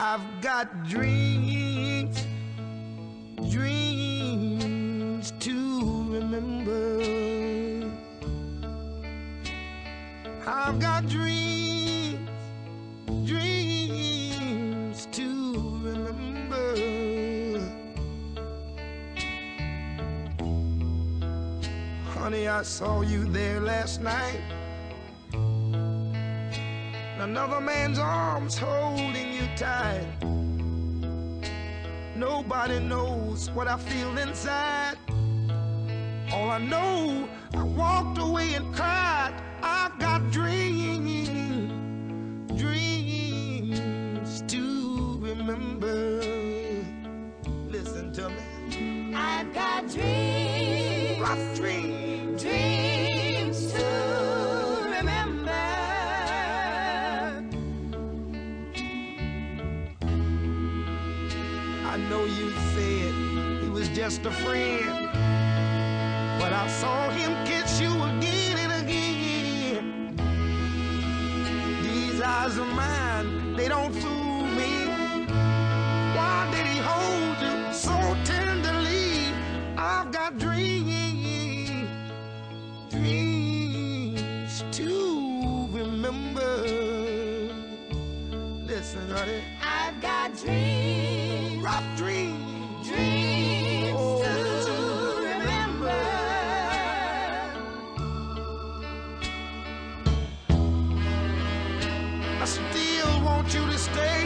I've got dreams, dreams to remember. I've got dreams, dreams to remember. Honey, I saw you there last night. Another man's arms holding you tight. Nobody knows what I feel inside. All I know, I walked away and cried. I've got dreams, know you said he was just a friend, but I saw him kiss you again and again. These eyes of mine, they don't fool me. Why did he hold you so tenderly? I've got dreams, dreams to remember. Listen, honey, I've got dreams, Oh. to remember. I still want you to stay.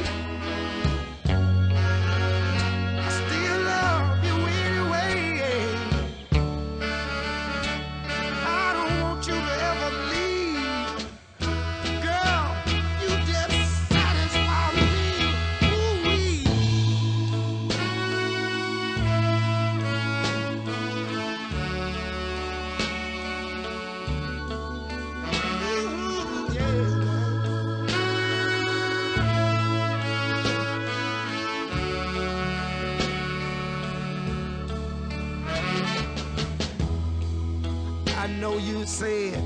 Know you said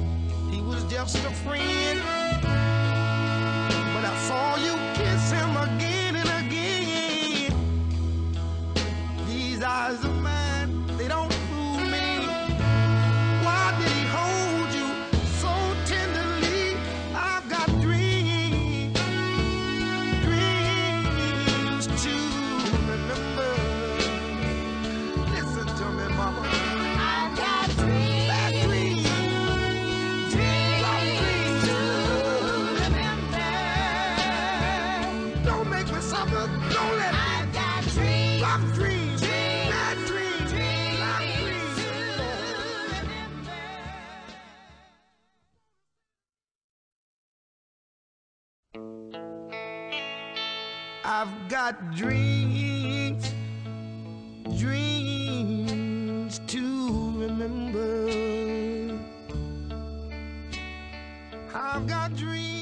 he was just a friend, but I saw you suffer. Don't let me. I've got dreams, dreams. dreams, Bad dreams. Dreams to dreams. remember. I've got dreams, dreams to remember. I've got dreams.